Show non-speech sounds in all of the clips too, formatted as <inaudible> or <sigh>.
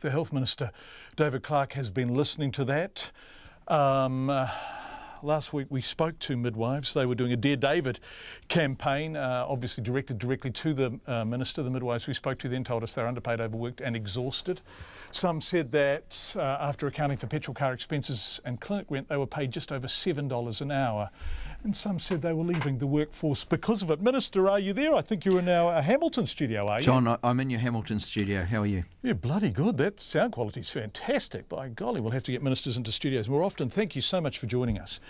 The Health Minister, David Clark, has been listening to that. Um, uh, last week we spoke to midwives. They were doing a Dear David campaign, uh, obviously directed directly to the uh, minister. The midwives we spoke to then told us they're underpaid, overworked, and exhausted. Some said that uh, after accounting for petrol car expenses and clinic rent, they were paid just over $7 an hour. And some said they were leaving the workforce because of it. Minister, are you there? I think you're in our Hamilton studio, are you? John, I'm in your Hamilton studio. How are you? Yeah, bloody good. That sound quality is fantastic. By golly, we'll have to get ministers into studios more often. Thank you so much for joining us.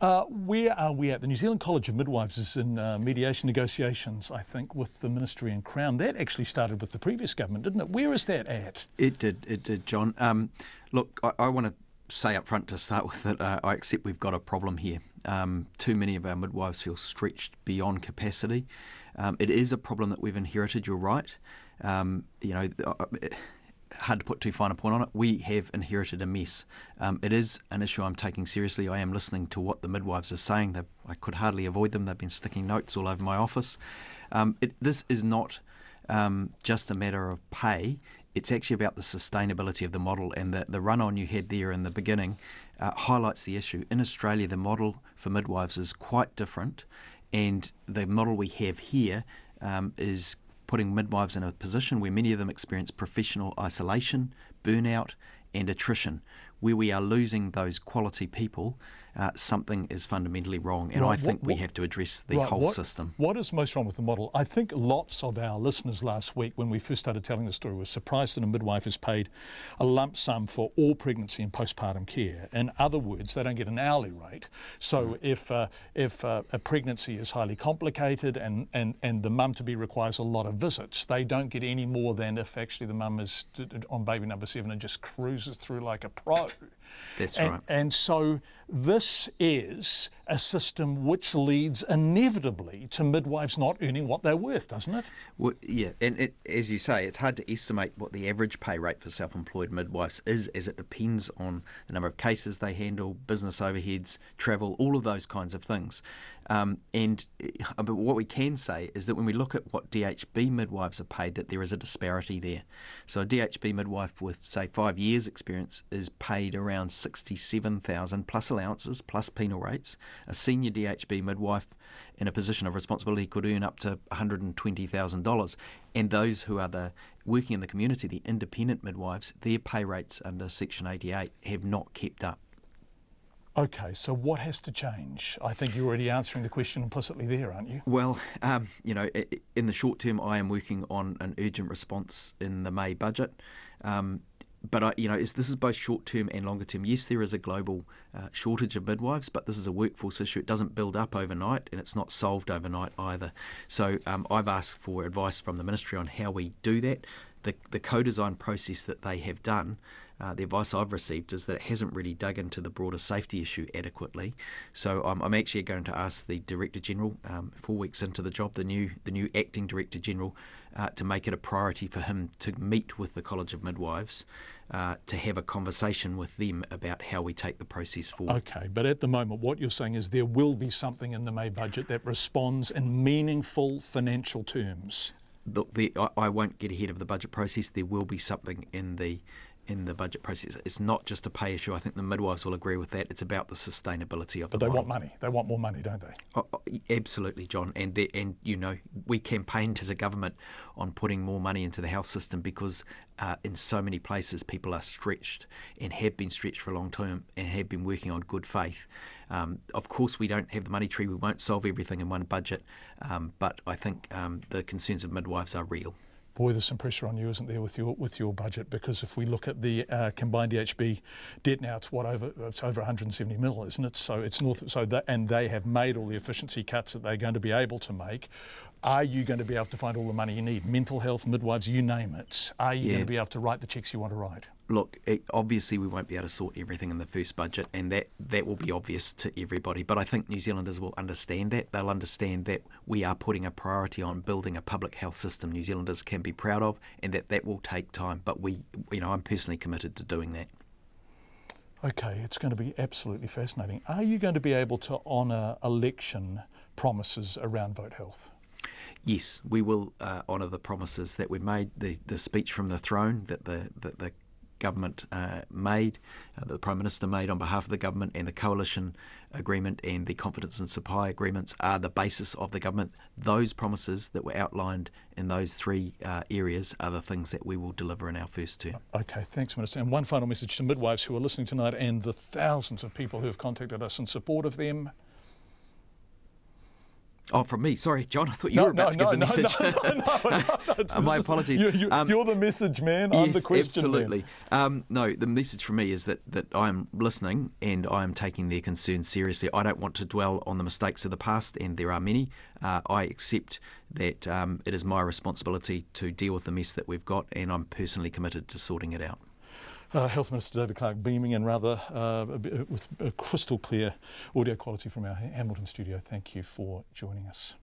Uh, where are we at? The New Zealand College of Midwives is in uh, mediation negotiations, I think, with the Ministry and Crown. That actually started with the previous government, didn't it? Where is that at? It did, it did, John. Um, look, I, I want to say up front to start <laughs> with that uh, I accept we've got a problem here. Um, too many of our midwives feel stretched beyond capacity. Um, it is a problem that we've inherited, you're right. Um, you know, it, hard to put too fine a point on it. We have inherited a mess. Um, it is an issue I'm taking seriously. I am listening to what the midwives are saying. They've, I could hardly avoid them. They've been sticking notes all over my office. Um, it, this is not um, just a matter of pay. It's actually about the sustainability of the model, and the, the run on you had there in the beginning uh, highlights the issue. In Australia, the model for midwives is quite different, and the model we have here um, is putting midwives in a position where many of them experience professional isolation, burnout, and attrition, where we are losing those quality people uh, something is fundamentally wrong. And right. I think what, we have to address the right. whole what, system. What is most wrong with the model? I think lots of our listeners last week, when we first started telling the story, were surprised that a midwife is paid a lump sum for all pregnancy and postpartum care. In other words, they don't get an hourly rate. So mm. if uh, if uh, a pregnancy is highly complicated and, and, and the mum to be requires a lot of visits, they don't get any more than if actually the mum is on baby number seven and just cruises through like a pro. That's and, right. And so this is a system which leads inevitably to midwives not earning what they're worth, doesn't it? Well, yeah, and it, as you say, it's hard to estimate what the average pay rate for self-employed midwives is, as it depends on the number of cases they handle, business overheads, travel, all of those kinds of things. Um, and uh, but what we can say is that when we look at what DHB midwives are paid, that there is a disparity there. So a DHB midwife with say five years experience is paid around sixty-seven thousand plus allowances plus penal rates. A senior DHB midwife in a position of responsibility could earn up to one hundred and twenty thousand dollars. And those who are the working in the community, the independent midwives, their pay rates under Section 88 have not kept up. Okay, so what has to change? I think you're already answering the question implicitly there, aren't you? Well, um, you know, in the short term, I am working on an urgent response in the May budget. Um, but I, you know, this is both short term and longer term. Yes, there is a global uh, shortage of midwives, but this is a workforce issue. It doesn't build up overnight, and it's not solved overnight either. So um, I've asked for advice from the ministry on how we do that. The the co-design process that they have done uh, the advice I've received is that it hasn't really dug into the broader safety issue adequately. So I'm, I'm actually going to ask the Director General, um, four weeks into the job, the new the new acting Director General, uh, to make it a priority for him to meet with the College of Midwives. Uh, to have a conversation with them about how we take the process forward. Okay, but at the moment, what you're saying is there will be something in the May budget that responds in meaningful financial terms. Look, the, I, I, won't get ahead of the budget process. There will be something in the in the budget process. It's not just a pay issue. I think the midwives will agree with that. It's about the sustainability of but the. But they want money. They want more money, don't they? Oh, oh, absolutely, John. And and you know we campaigned as a government on putting more money into the health system because uh, in so many places people are stretched and have been stretched for a long time and have been working on good faith. Um, of course, we don't have the money tree. We won't solve everything in one budget, um, but I think um, the concerns of midwives are real boy, there's some pressure on you, isn't there, with your with your budget? Because if we look at the uh, combined DHB debt now, it's what over it's over 170 mil, isn't it? So it's north. So that and they have made all the efficiency cuts that they're going to be able to make. Are you going to be able to find all the money you need? Mental health, midwives, you name it. Are you yeah. going to be able to write the checks you want to write? Look, it, obviously we won't be able to sort everything in the first budget, and that, that will be obvious to everybody. But I think New Zealanders will understand that. They'll understand that we are putting a priority on building a public health system New Zealanders can be proud of, and that that will take time. But we, you know, I'm personally committed to doing that. Okay, it's going to be absolutely fascinating. Are you going to be able to honour election promises around vote health? Yes, we will uh, honour the promises that we've made. The the speech from the throne that the that the government uh, made, uh, the Prime Minister made on behalf of the government, and the coalition agreement and the confidence and supply agreements are the basis of the government. Those promises that were outlined in those three uh, areas are the things that we will deliver in our first term. Okay, thanks, Minister. And one final message to midwives who are listening tonight and the thousands of people who have contacted us in support of them. Oh, from me. Sorry, John. I thought you no, were about no, to give the message. No, no, no, uh, <laughs> my apologies. You, are um, the message man. I'm yes, the question absolutely. Um, no, the message from me is that, that I'm listening and I am taking their concerns seriously. I don't want to dwell on the mistakes of the past, and there are many. Uh, I accept that um, it is my responsibility to deal with the mess that we've got, and I'm personally committed to sorting it out. Uh, Health Minister David Clark beaming and rather uh, with crystal clear audio quality from our Hamilton studio. Thank you for joining us.